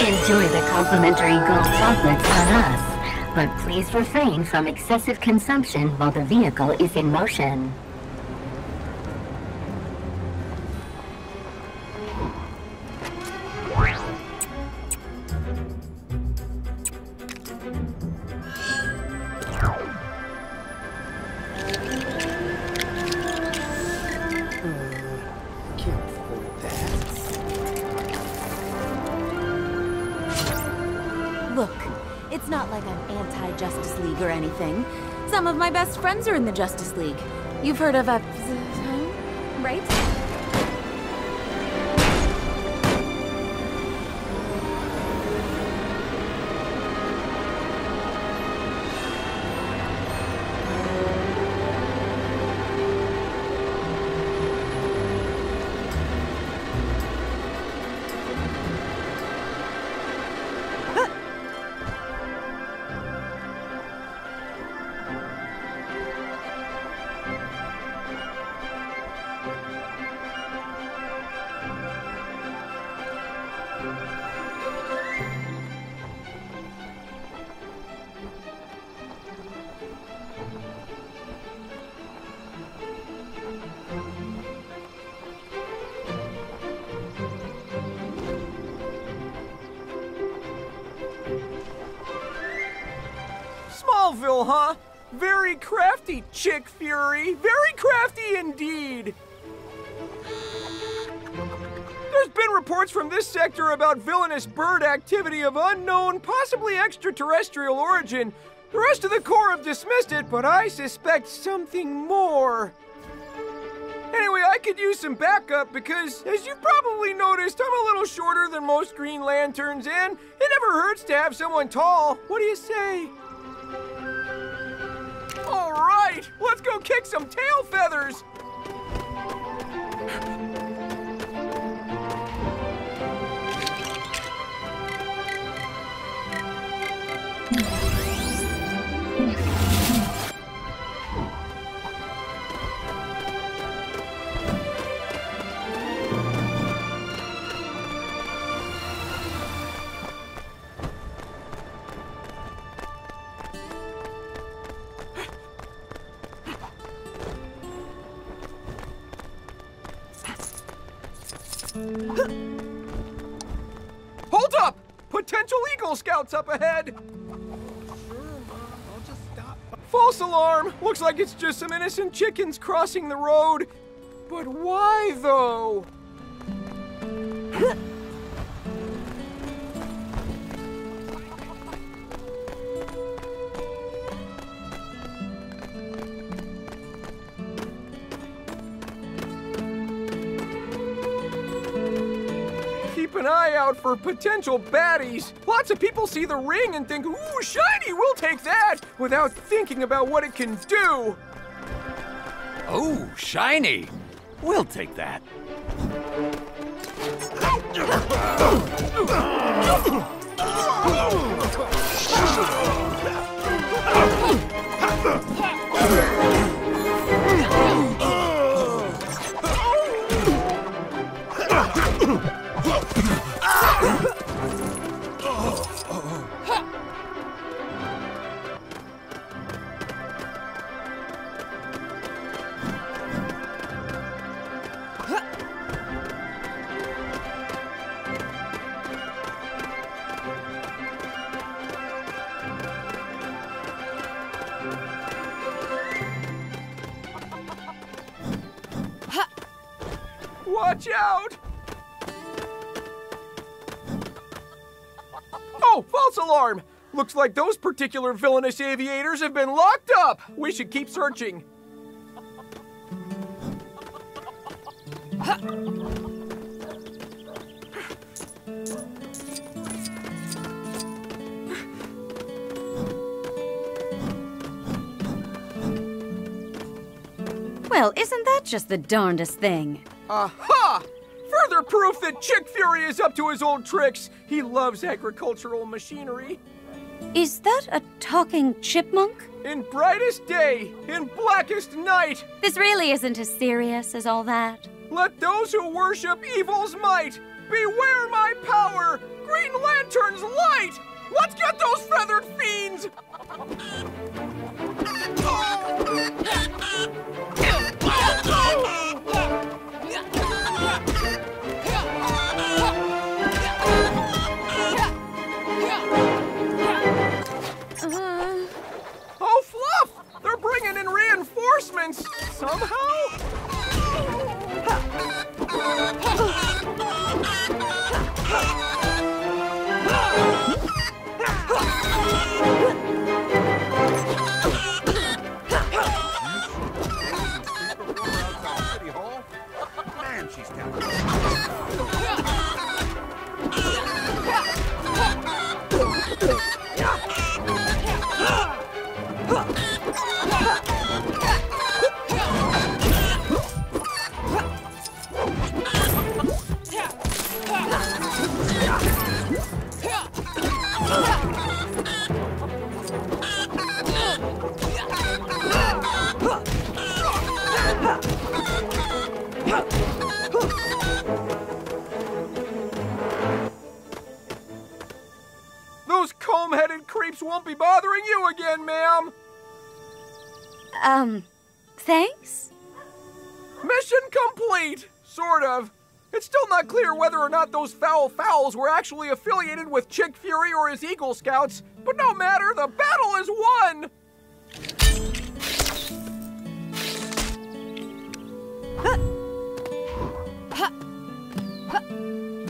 Enjoy the complimentary gold chocolates on us, but please refrain from excessive consumption while the vehicle is in motion. anti-Justice League or anything. Some of my best friends are in the Justice League. You've heard of a... right? Smallville, huh? Very crafty, Chick Fury. Very crafty indeed. There's been reports from this sector about villainous bird activity of unknown, possibly extraterrestrial origin. The rest of the Corps have dismissed it, but I suspect something more. Anyway, I could use some backup because, as you've probably noticed, I'm a little shorter than most Green Lanterns, and it never hurts to have someone tall. What do you say? All right, let's go kick some tail feathers. Hold up! Potential Eagle Scouts up ahead! False alarm! Looks like it's just some innocent chickens crossing the road. But why, though? Keep an eye out for potential baddies. Lots of people see the ring and think, ooh, shiny, we'll take that, without thinking about what it can do. Oh, shiny. We'll take that. Watch out! Oh, false alarm! Looks like those particular villainous aviators have been locked up! We should keep searching. Well, isn't that just the darndest thing? Aha! Further proof that Chick Fury is up to his old tricks. He loves agricultural machinery. Is that a talking chipmunk? In brightest day, in blackest night, This really isn't as serious as all that. let those who worship evil's might Beware my power! Man, she's talented. you again, ma'am. Um, thanks? Mission complete, sort of. It's still not clear whether or not those foul fowls were actually affiliated with Chick Fury or his Eagle Scouts, but no matter, the battle is won! Huh. Huh. Huh.